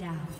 down.